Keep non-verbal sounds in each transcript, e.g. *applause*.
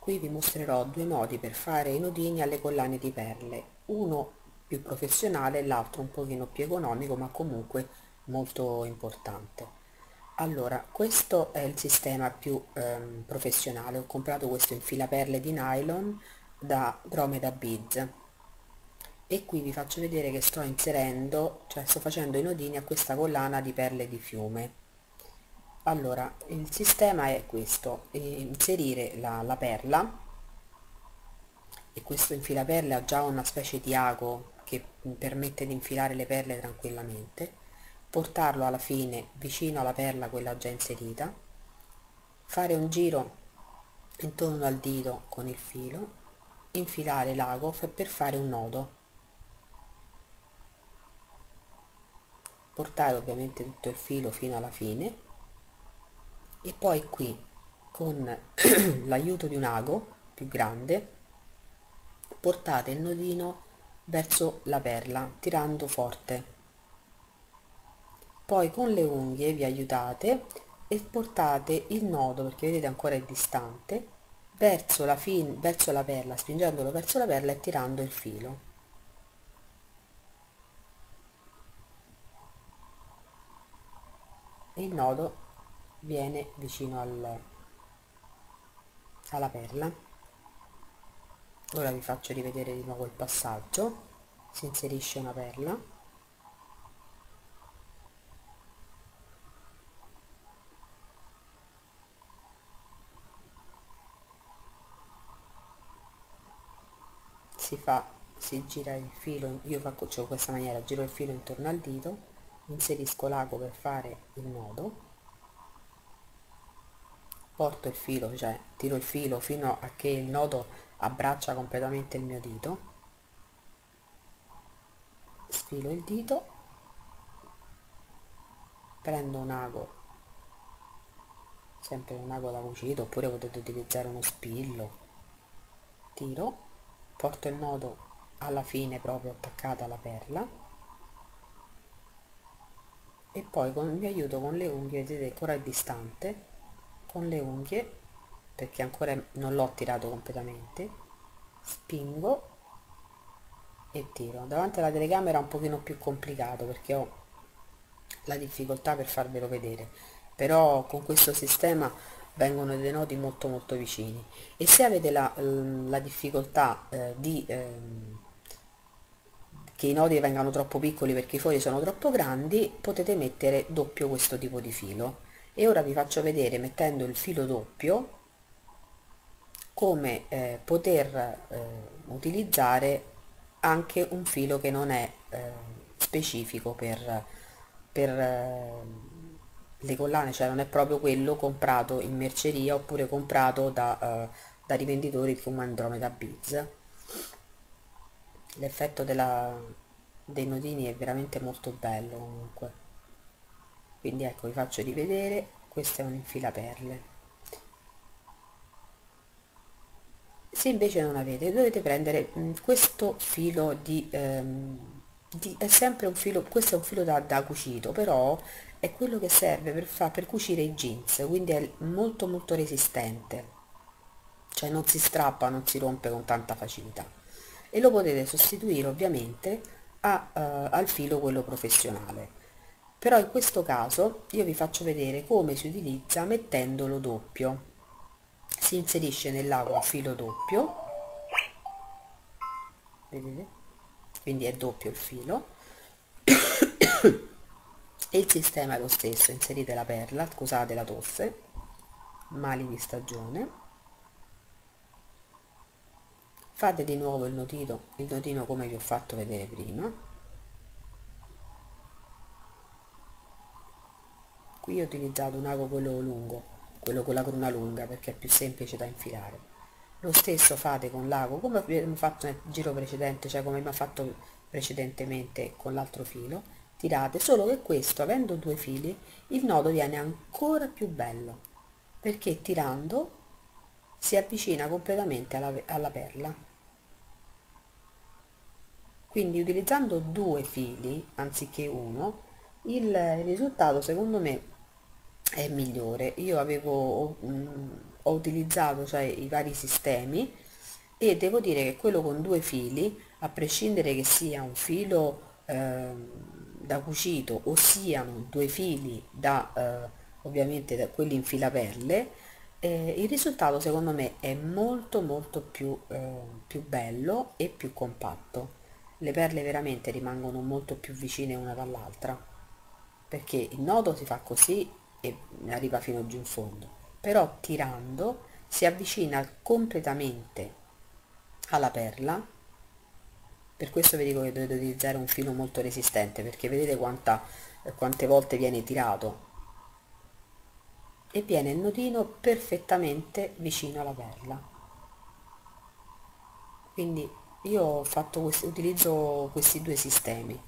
qui vi mostrerò due modi per fare i nodini alle collane di perle. Uno più professionale e l'altro un pochino più economico ma comunque molto importante. Allora questo è il sistema più ehm, professionale. Ho comprato questo infilaperle di nylon da Dromeda Beads. E qui vi faccio vedere che sto inserendo cioè sto facendo i nodini a questa collana di perle di fiume allora il sistema è questo inserire la, la perla e questo infilaperle ha già una specie di ago che permette di infilare le perle tranquillamente portarlo alla fine vicino alla perla quella già inserita fare un giro intorno al dito con il filo infilare l'ago per fare un nodo. Portare ovviamente tutto il filo fino alla fine e poi qui con *clears throat* l'aiuto di un ago più grande portate il nodino verso la perla tirando forte. Poi con le unghie vi aiutate e portate il nodo perché vedete ancora è distante verso la, fin verso la perla spingendolo verso la perla e tirando il filo. E il nodo viene vicino al, alla perla. Ora vi faccio rivedere di nuovo il passaggio. Si inserisce una perla. Si fa si gira il filo io faccio questa maniera giro il filo intorno al dito inserisco l'ago per fare il nodo porto il filo cioè tiro il filo fino a che il nodo abbraccia completamente il mio dito. Sfilo il dito. Prendo un ago sempre un ago da cucito oppure potete utilizzare uno spillo. Tiro porto il nodo alla fine proprio attaccata alla perla. E poi con mio aiuto con le unghie vedete ancora è distante con le unghie perché ancora non l'ho tirato completamente spingo e tiro. Davanti alla telecamera è un pochino più complicato perché ho la difficoltà per farvelo vedere. Però con questo sistema vengono dei nodi molto molto vicini. E se avete la, la difficoltà eh, di eh, che i nodi vengano troppo piccoli perché i fogli sono troppo grandi potete mettere doppio questo tipo di filo e ora vi faccio vedere mettendo il filo doppio come eh, poter eh, utilizzare anche un filo che non è eh, specifico per, per eh, le collane, cioè non è proprio quello comprato in merceria oppure comprato da, eh, da rivenditori come Andromeda Beads. L'effetto dei nodini è veramente molto bello comunque quindi ecco vi faccio rivedere. Questo è un infilaperle. Se invece non avete dovete prendere mm, questo filo di, ehm, di, è sempre un filo questo è un filo da, da cucito però è quello che serve per, far, per cucire i jeans quindi è molto molto resistente. Cioè non si strappa non si rompe con tanta facilità. E lo potete sostituire ovviamente a, uh, al filo quello professionale però in questo caso io vi faccio vedere come si utilizza mettendolo doppio. Si inserisce nell'acqua un filo doppio. Vedete? Quindi è doppio il filo. *coughs* E il sistema è lo stesso inserite la perla scusate la tosse mali di stagione. Fate di nuovo il nodino il nodino come vi ho fatto vedere prima qui ho utilizzato un ago quello lungo quello con la cruna lunga perché è più semplice da infilare. Lo stesso fate con l'ago come abbiamo fatto nel giro precedente cioè come abbiamo fatto precedentemente con l'altro filo tirate solo che questo avendo due fili il nodo viene ancora più bello perché tirando si avvicina completamente alla, alla perla. Quindi utilizzando due fili anziché uno il risultato secondo me è migliore. Io avevo mm, ho utilizzato cioè i vari sistemi e devo dire che quello con due fili a prescindere che sia un filo eh, da cucito o siano due fili da eh, ovviamente da quelli in fila perle eh, il risultato secondo me è molto molto più, eh, più bello e più compatto. Le perle veramente rimangono molto più vicine una dall'altra perché il nodo si fa così e arriva fino giù in fondo. Però tirando si avvicina completamente alla perla. Per questo vi dico che dovete utilizzare un filo molto resistente perché vedete quanta, quante volte viene tirato. E viene il nodino perfettamente vicino alla perla. Quindi io ho fatto questo, utilizzo questi due sistemi.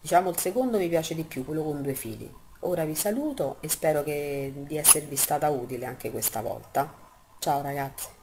Diciamo il secondo mi piace di più quello con due fili ora vi saluto e spero che, di esservi stata utile anche questa volta. Ciao ragazzi